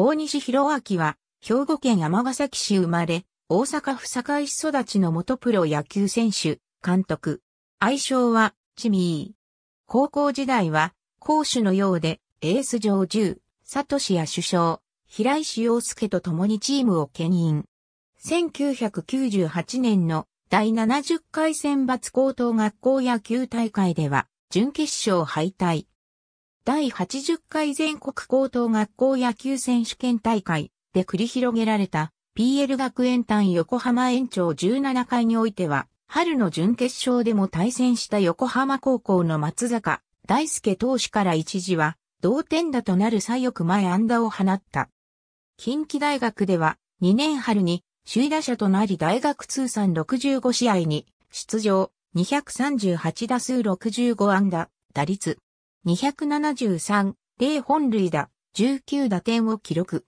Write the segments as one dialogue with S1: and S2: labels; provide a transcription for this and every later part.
S1: 大西博明は、兵庫県山崎市生まれ、大阪府堺市育ちの元プロ野球選手、監督。愛称は、チミー。高校時代は、攻守のようで、エース上十、サトシや首相、平石洋介と共にチームを牽引。1998年の第70回選抜高等学校野球大会では、準決勝敗退。第80回全国高等学校野球選手権大会で繰り広げられた PL 学園単横浜延長17回においては、春の準決勝でも対戦した横浜高校の松坂大輔投手から一時は同点打となる左翼前安打を放った。近畿大学では2年春に首位打者となり大学通算65試合に出場238打数65安打、打率273、0本塁打、19打点を記録。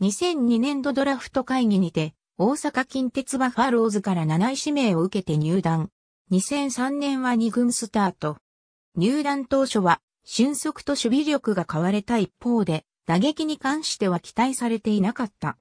S1: 2002年度ドラフト会議にて、大阪近鉄バファローズから7位指名を受けて入団。2003年は2軍スタート。入団当初は、俊足と守備力が買われた一方で、打撃に関しては期待されていなかった。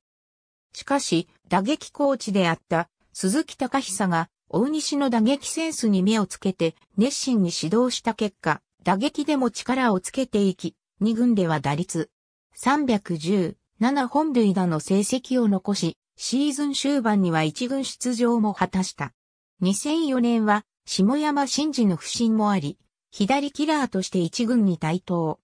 S1: しかし、打撃コーチであった鈴木隆久が大西の打撃センスに目をつけて熱心に指導した結果、打撃でも力をつけていき、2軍では打率317本塁打の成績を残し、シーズン終盤には1軍出場も果たした。2004年は下山真司の不振もあり、左キラーとして1軍に台頭。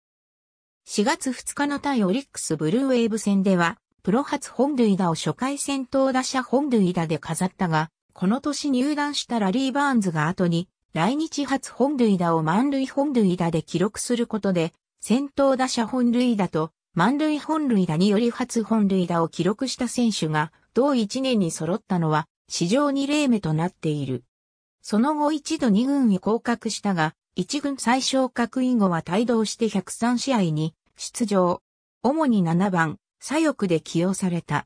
S1: 4月2日の対オリックスブルーウェーブ戦では、プロ初本塁打を初回先頭打者本塁打で飾ったが、この年入団したラリー・バーンズが後に来日初本塁打を満塁本塁打で記録することで、先頭打者本塁打と満塁本塁打により初本塁打を記録した選手が同1年に揃ったのは史上2例目となっている。その後一度2軍に降格したが、1軍最小格以後は帯同して103試合に出場。主に7番、左翼で起用された。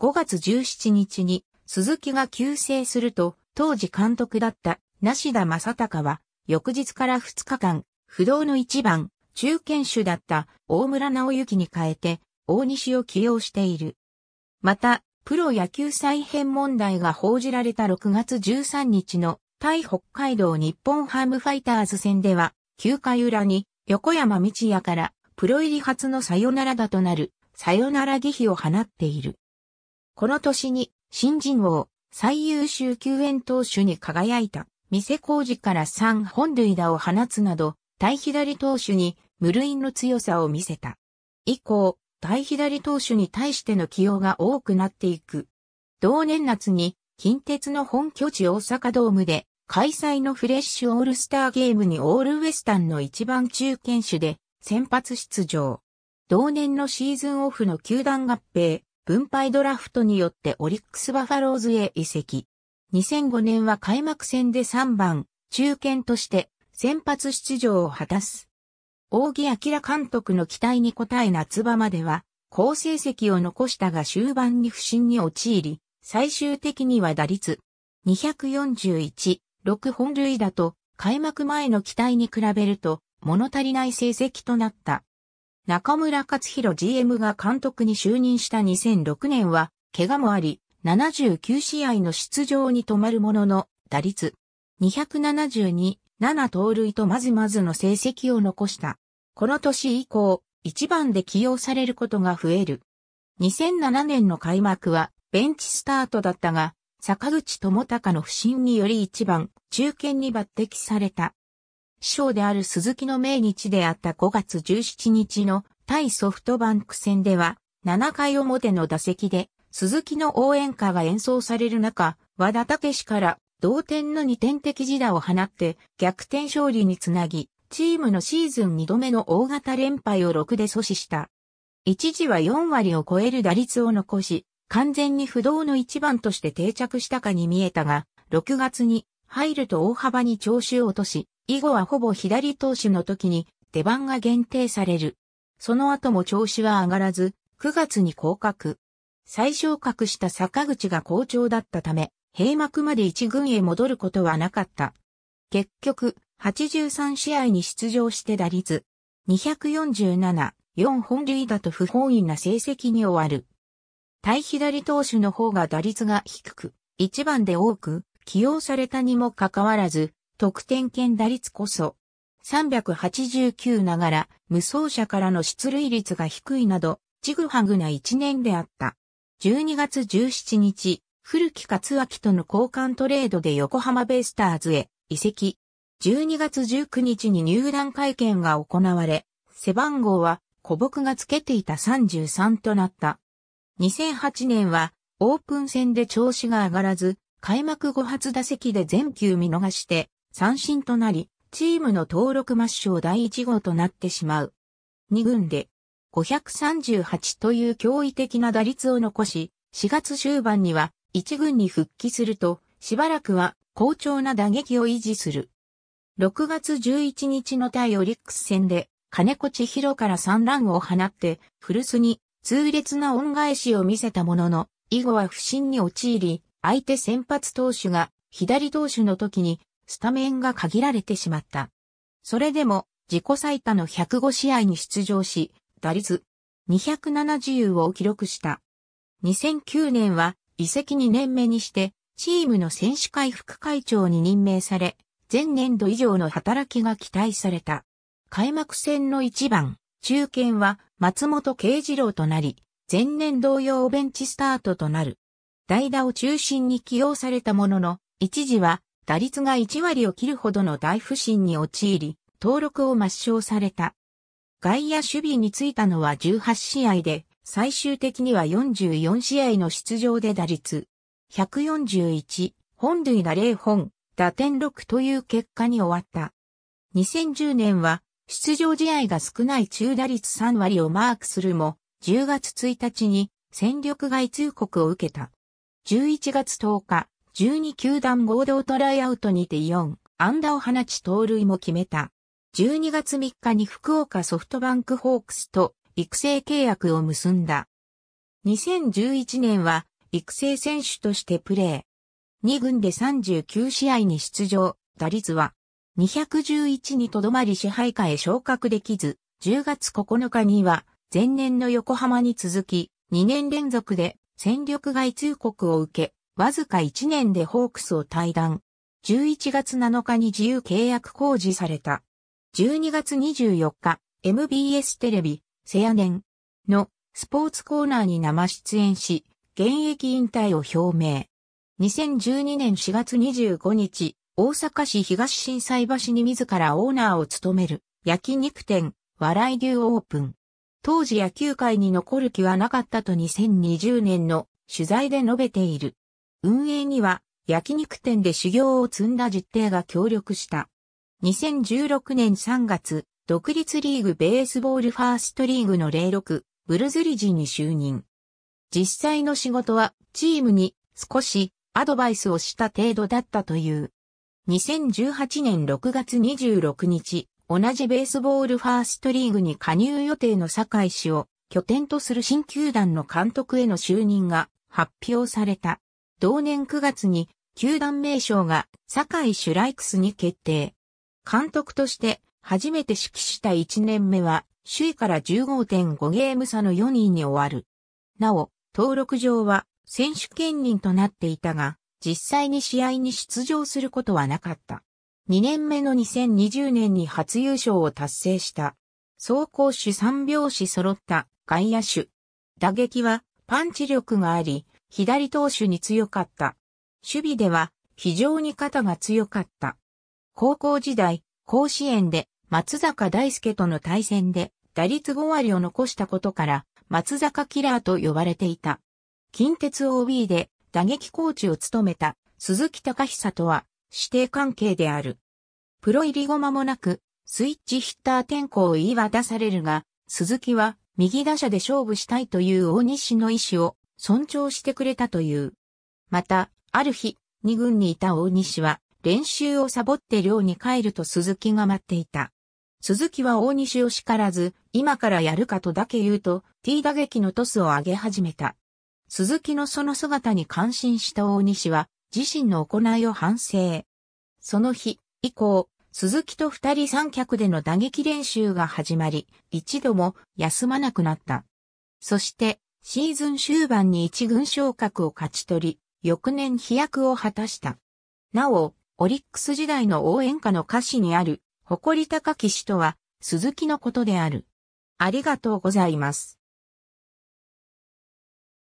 S1: 5月17日に鈴木が急逝すると、当時監督だった梨田正隆は、翌日から2日間、不動の1番、中堅手だった大村直之に変えて、大西を起用している。また、プロ野球再編問題が報じられた6月13日の対北海道日本ハムファイターズ戦では、9回裏に横山道也からプロ入り初のサヨナラ打となるサヨナラ儀を放っている。この年に新人王最優秀救援投手に輝いた店工事から3本塁打を放つなど対左投手に無類の強さを見せた。以降、対左投手に対しての起用が多くなっていく。同年夏に近鉄の本拠地大阪ドームで開催のフレッシュオールスターゲームにオールウエスタンの一番中堅手で先発出場。同年のシーズンオフの球団合併、分配ドラフトによってオリックスバファローズへ移籍。2005年は開幕戦で3番、中堅として先発出場を果たす。大木明監督の期待に応え夏場までは好成績を残したが終盤に不振に陥り、最終的には打率241、6本塁打と開幕前の期待に比べると物足りない成績となった。中村勝弘 GM が監督に就任した2006年は、怪我もあり、79試合の出場に止まるものの、打率272、7盗塁とまずまずの成績を残した。この年以降、1番で起用されることが増える。2007年の開幕はベンチスタートだったが、坂口智隆の不振により1番、中堅に抜擢された。師匠である鈴木の命日であった5月17日の対ソフトバンク戦では、7回表の打席で鈴木の応援歌が演奏される中、和田武史から同点の2点的自打を放って逆転勝利につなぎ、チームのシーズン2度目の大型連敗を6で阻止した。一時は4割を超える打率を残し、完全に不動の1番として定着したかに見えたが、6月に入ると大幅に調子を落とし、以後はほぼ左投手の時に出番が限定される。その後も調子は上がらず、9月に降格。再昇格した坂口が好調だったため、閉幕まで一軍へ戻ることはなかった。結局、83試合に出場して打率247、4本塁打と不本意な成績に終わる。対左投手の方が打率が低く、1番で多く起用されたにもかかわらず、得点圏打率こそ、389ながら無走者からの出塁率が低いなど、ちぐはぐな一年であった。12月17日、古木克明との交換トレードで横浜ベイスターズへ移籍。12月19日に入団会見が行われ、背番号は古木がつけていた33となった。2008年はオープン戦で調子が上がらず、開幕後初打席で全球見逃して三振となり、チームの登録抹消第1号となってしまう。2軍で538という驚異的な打率を残し、4月終盤には1軍に復帰すると、しばらくは好調な打撃を維持する。6月11日の対オリックス戦で、金子千尋から3ランを放って、古巣に痛烈な恩返しを見せたものの、以後は不振に陥り、相手先発投手が左投手の時にスタメンが限られてしまった。それでも自己最多の105試合に出場し、打率270を記録した。2009年は移籍2年目にしてチームの選手会副会長に任命され、前年度以上の働きが期待された。開幕戦の1番、中堅は松本慶次郎となり、前年同様ベンチスタートとなる。代打を中心に起用されたものの、一時は打率が1割を切るほどの大不振に陥り、登録を抹消された。外野守備についたのは18試合で、最終的には44試合の出場で打率141、本塁打0本、打点6という結果に終わった。2010年は出場試合が少ない中打率3割をマークするも、10月1日に戦力外通告を受けた。11月10日、12球団合同トライアウトにて4、安打を放ち盗塁も決めた。12月3日に福岡ソフトバンクホークスと育成契約を結んだ。2011年は育成選手としてプレー。2軍で39試合に出場、打率は211にとどまり支配下へ昇格できず、10月9日には前年の横浜に続き2年連続で戦力外通告を受け、わずか1年でホークスを退団。11月7日に自由契約公示された。12月24日、MBS テレビ、セアネンのスポーツコーナーに生出演し、現役引退を表明。2012年4月25日、大阪市東震災橋に自らオーナーを務める焼肉店、笑い牛オープン。当時野球界に残る気はなかったと2020年の取材で述べている。運営には焼肉店で修行を積んだ実定が協力した。2016年3月、独立リーグベースボールファーストリーグの06、ブルズリジに就任。実際の仕事はチームに少しアドバイスをした程度だったという。2018年6月26日、同じベースボールファーストリーグに加入予定の堺市を拠点とする新球団の監督への就任が発表された。同年9月に球団名称が堺シュライクスに決定。監督として初めて指揮した1年目は首位から15.5ゲーム差の4位に終わる。なお、登録上は選手兼任となっていたが、実際に試合に出場することはなかった。2年目の2020年に初優勝を達成した。走攻守三拍子揃った外野手。打撃はパンチ力があり、左投手に強かった。守備では非常に肩が強かった。高校時代、甲子園で松坂大輔との対戦で打率5割を残したことから松坂キラーと呼ばれていた。近鉄 OB で打撃コーチを務めた鈴木隆久とは指定関係である。プロ入り後間もなくスイッチヒッター転向を言い渡されるが、鈴木は右打者で勝負したいという大西の意思を尊重してくれたという。また、ある日、二軍にいた大西は、練習をサボって寮に帰ると鈴木が待っていた。鈴木は大西を叱らず、今からやるかとだけ言うと、T 打撃のトスを上げ始めた。鈴木のその姿に感心した大西は、自身の行いを反省。その日、以降、鈴木と二人三脚での打撃練習が始まり、一度も休まなくなった。そして、シーズン終盤に一軍昇格を勝ち取り、翌年飛躍を果たした。なお、オリックス時代の応援歌の歌詞にある、誇り高き詩とは、鈴木のことである。ありがとうございます。